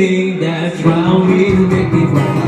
everything that's wrong will make me cry.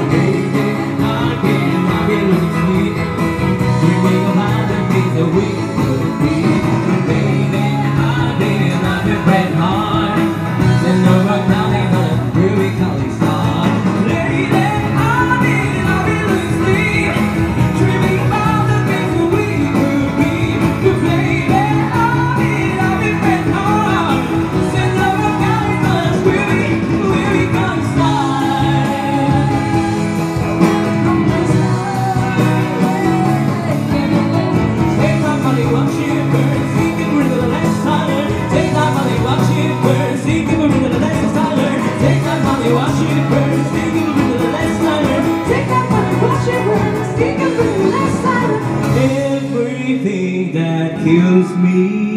anything that kills me.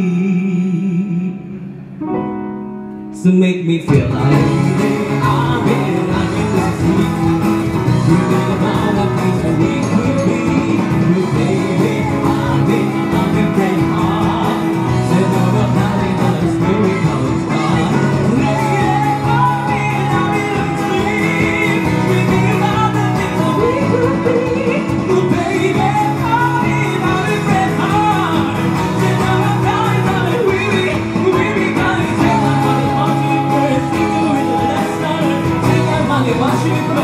To make me feel like 주시겠구나.